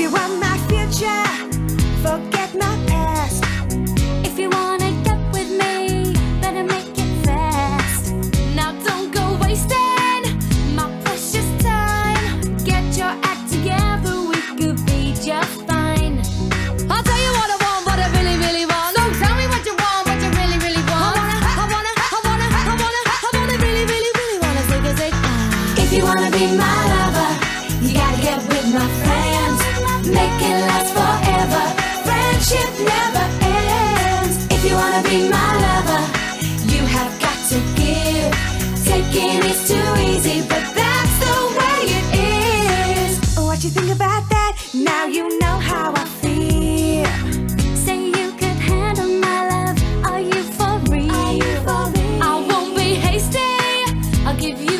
you want my future, forget my past. If you wanna get with me, better make it fast. Now don't go wasting my precious time. Get your act together, we could be just fine. I'll tell you what I want, what I really, really want. So tell me what you want, what you really, really want. I wanna, I wanna, I wanna, I wanna, I wanna, really, really, really wanna zig a zig. If you wanna be my lover, you gotta get with my friends. Make it last forever. Friendship never ends. If you wanna be my lover, you have got to give. Taking is too easy, but that's the way it is. Oh, what you think about that? Now you know how I feel. Say you could handle my love. Are you for real? I won't be hasty. I'll give you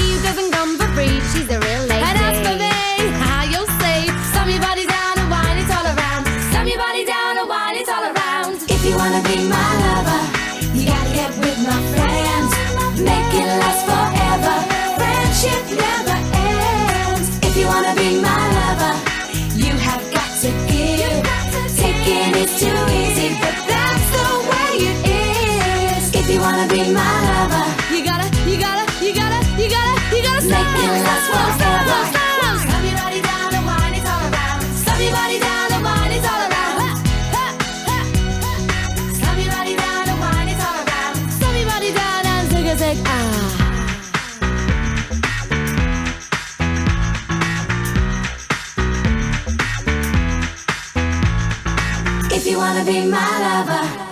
you wanna be my lover, you have got to give. Taking is too easy, but that's the way it is. If you wanna be my lover, if you wanna be my lover.